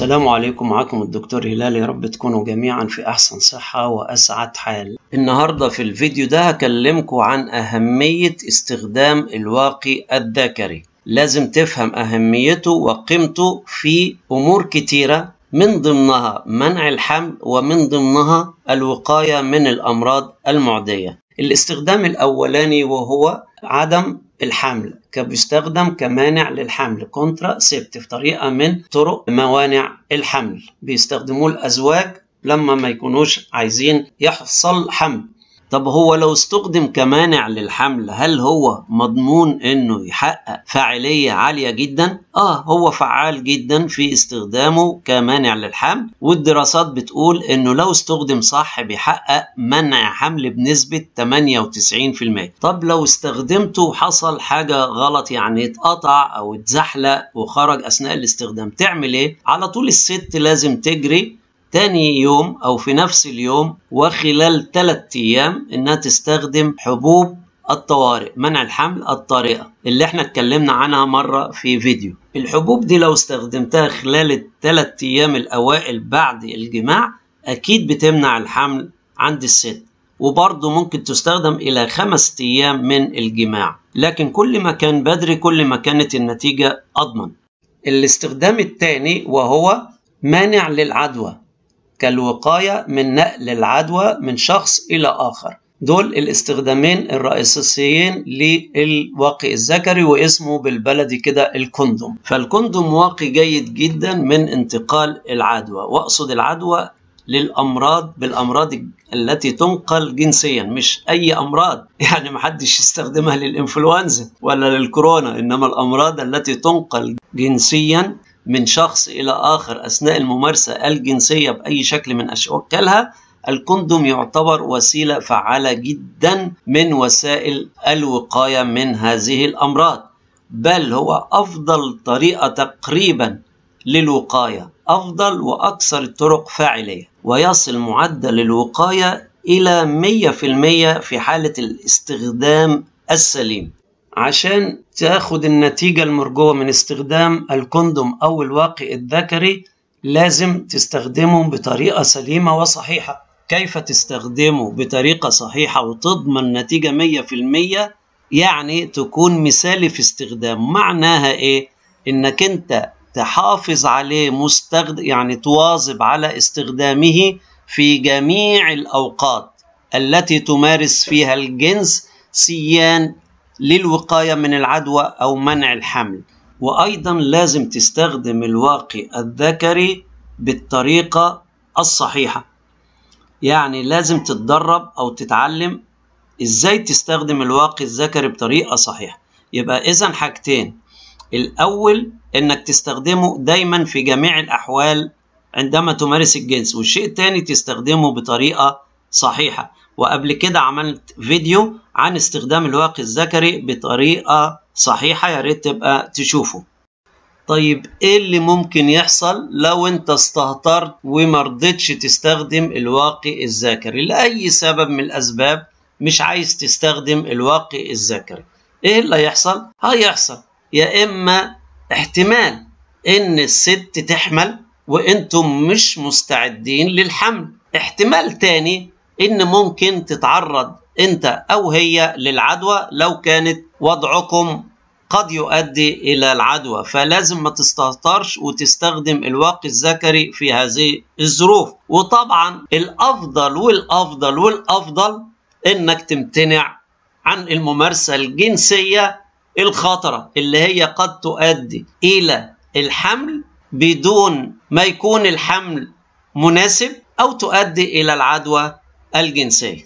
السلام عليكم. معكم الدكتور هلال. يا رب تكونوا جميعا في أحسن صحة وأسعد حال. النهاردة في الفيديو ده هكلمكم عن أهمية استخدام الواقي الذكري لازم تفهم أهميته وقيمته في أمور كتيرة من ضمنها منع الحمل ومن ضمنها الوقاية من الأمراض المعدية. الاستخدام الأولاني وهو عدم الحمل بيستخدم كمانع للحمل contraceptive طريقة من طرق موانع الحمل. بيستخدموه الأزواج لما ما يكونوش عايزين يحصل حمل. طب هو لو استخدم كمانع للحمل هل هو مضمون إنه يحقق فاعلية عالية جدا؟ آه هو فعال جدا في استخدامه كمانع للحمل والدراسات بتقول إنه لو استخدم صح بيحقق منع حمل بنسبة 98% طب لو استخدمته وحصل حاجة غلط يعني اتقطع أو اتزحلق وخرج أثناء الاستخدام تعمل إيه؟ على طول الست لازم تجري تاني يوم أو في نفس اليوم وخلال ثلاثة أيام إنها تستخدم حبوب الطوارئ منع الحمل الطارئة اللي إحنا اتكلمنا عنها مرة في فيديو. الحبوب دي لو استخدمتها خلال الثلاث أيام الأوائل بعد الجماع أكيد بتمنع الحمل عند الست. وبرضه ممكن تستخدم إلى خمس أيام من الجماع. لكن كل ما كان بدري كل ما كانت النتيجة أضمن. الاستخدام الثاني وهو مانع للعدوى. كالوقاية من نقل العدوى من شخص إلى آخر. دول الاستخدامين الرئيسيين للواقي الذكري واسمه بالبلدي كده الكندوم فالكندوم واقي جيد جدا من انتقال العدوى وأقصد العدوى للأمراض بالأمراض التي تنقل جنسيا مش أي أمراض. يعني محدش يستخدمها للإنفلونزا ولا للكورونا إنما الأمراض التي تنقل جنسيا من شخص إلى آخر أثناء الممارسة الجنسية بأي شكل من أشكالها الكندوم يعتبر وسيلة فعالة جدا من وسائل الوقاية من هذه الأمراض بل هو أفضل طريقة تقريبا للوقاية أفضل وأكثر الطرق فاعلية ويصل معدل الوقاية إلى 100% في حالة الاستخدام السليم. عشان تاخد النتيجة المرجوة من استخدام الكندوم أو الواقي الذكري لازم تستخدمه بطريقة سليمة وصحيحة. كيف تستخدمه بطريقة صحيحة وتضمن نتيجة مية في المية؟ يعني تكون مثالي في استخدامه معناها إيه؟ إنك أنت تحافظ عليه مستخدم يعني تواظب على استخدامه في جميع الأوقات التي تمارس فيها الجنس سيان للوقاية من العدوى أو منع الحمل. وأيضا لازم تستخدم الواقي الذكري بالطريقة الصحيحة. يعني لازم تتدرب أو تتعلم إزاي تستخدم الواقي الذكري بطريقة صحيحة. يبقى إذا حاجتين. الأول إنك تستخدمه دايما في جميع الأحوال عندما تمارس الجنس والشيء الثاني تستخدمه بطريقة صحيحة. وقبل كده عملت فيديو عن استخدام الواقي الذكري بطريقة صحيحة يا ريت تبقى تشوفه. طيب إيه اللي ممكن يحصل لو أنت استهترت ومرضتش تستخدم الواقي الذكري؟ لأي سبب من الأسباب مش عايز تستخدم الواقي الذكري. إيه اللي هيحصل؟ هيحصل يا إما احتمال إن الست تحمل وأنتم مش مستعدين للحمل احتمال تاني إن ممكن تتعرض أنت أو هي للعدوى لو كانت وضعكم قد يؤدي إلى العدوى. فلازم ما تستهترش وتستخدم الواقي الذكري في هذه الظروف. وطبعا الأفضل والأفضل والأفضل إنك تمتنع عن الممارسة الجنسية الخطرة اللي هي قد تؤدي إلى الحمل بدون ما يكون الحمل مناسب أو تؤدي إلى العدوى الجنسيه